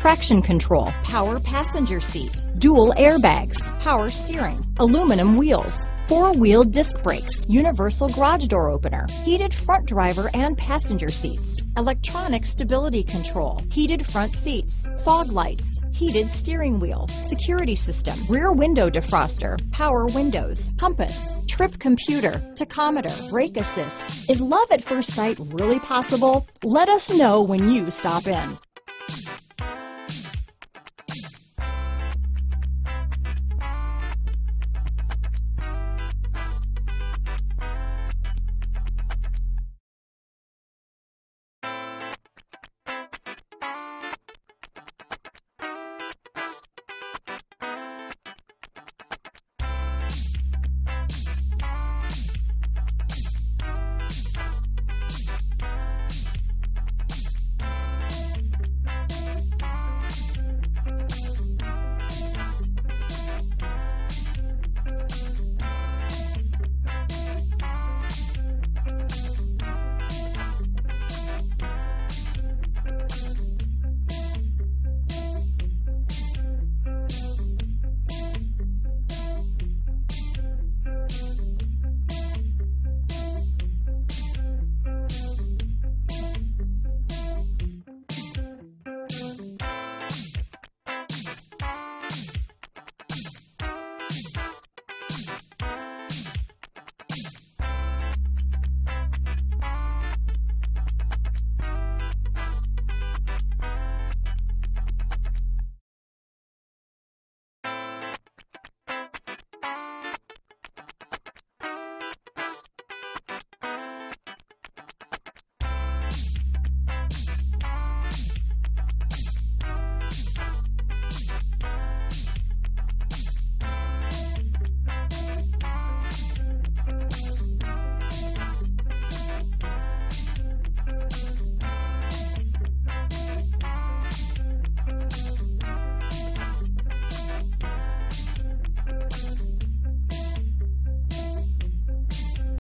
traction control, power passenger seat, dual airbags, power steering, aluminum wheels, four-wheel disc brakes, universal garage door opener, heated front driver and passenger seats, electronic stability control, heated front seats, fog lights, heated steering wheel, security system, rear window defroster, power windows, compass, trip computer, tachometer, brake assist. Is love at first sight really possible? Let us know when you stop in.